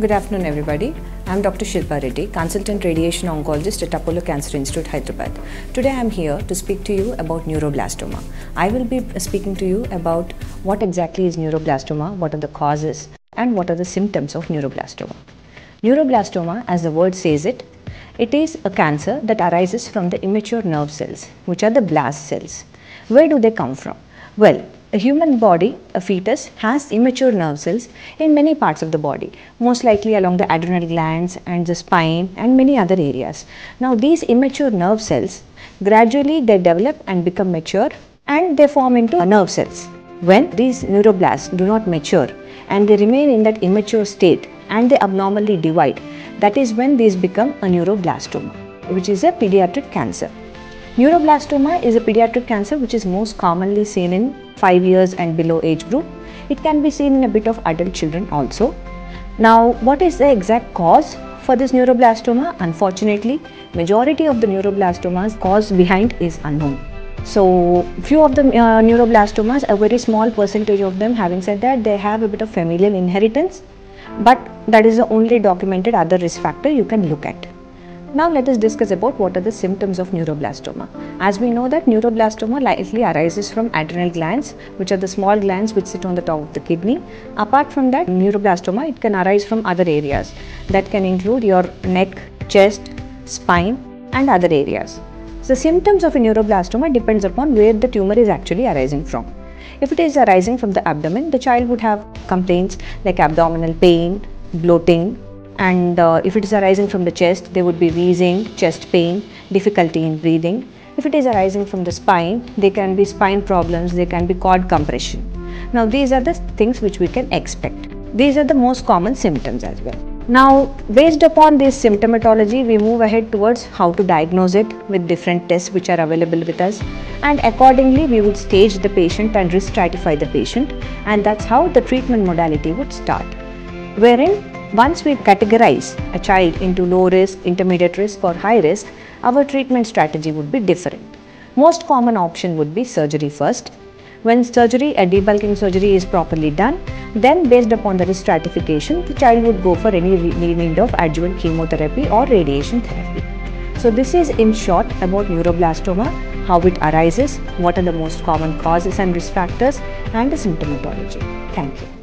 Good afternoon, everybody. I'm Dr. Shilpa Reddy, consultant radiation oncologist at Apollo Cancer Institute, Hyderabad. Today I'm here to speak to you about neuroblastoma. I will be speaking to you about what exactly is neuroblastoma, what are the causes, and what are the symptoms of neuroblastoma. Neuroblastoma, as the word says it, it is a cancer that arises from the immature nerve cells, which are the blast cells. Where do they come from? Well, a human body, a fetus, has immature nerve cells in many parts of the body, most likely along the adrenal glands and the spine and many other areas. Now, these immature nerve cells gradually they develop and become mature and they form into nerve cells. When these neuroblasts do not mature and they remain in that immature state and they abnormally divide, that is when these become a neuroblastoma, which is a pediatric cancer. Neuroblastoma is a pediatric cancer which is most commonly seen in 5 years and below age group. It can be seen in a bit of adult children also. Now, what is the exact cause for this neuroblastoma? Unfortunately, majority of the neuroblastomas cause behind is unknown. So, few of the uh, neuroblastomas, a very small percentage of them, having said that, they have a bit of familial inheritance, but that is the only documented other risk factor you can look at. Now let us discuss about what are the symptoms of neuroblastoma. As we know that neuroblastoma likely arises from adrenal glands which are the small glands which sit on the top of the kidney. Apart from that neuroblastoma it can arise from other areas that can include your neck, chest, spine and other areas. The symptoms of a neuroblastoma depends upon where the tumor is actually arising from. If it is arising from the abdomen, the child would have complaints like abdominal pain, bloating, and uh, if it is arising from the chest there would be wheezing chest pain difficulty in breathing. If it is arising from the spine there can be spine problems there can be cord compression. Now these are the things which we can expect. These are the most common symptoms as well. Now based upon this symptomatology we move ahead towards how to diagnose it with different tests which are available with us. And accordingly we would stage the patient and risk stratify the patient. And that's how the treatment modality would start. Wherein once we categorize a child into low risk, intermediate risk or high risk, our treatment strategy would be different. Most common option would be surgery first. When surgery, a debulking surgery is properly done, then based upon the risk stratification, the child would go for any need of adjuvant chemotherapy or radiation therapy. So this is in short about neuroblastoma, how it arises, what are the most common causes and risk factors and the symptomatology. Thank you.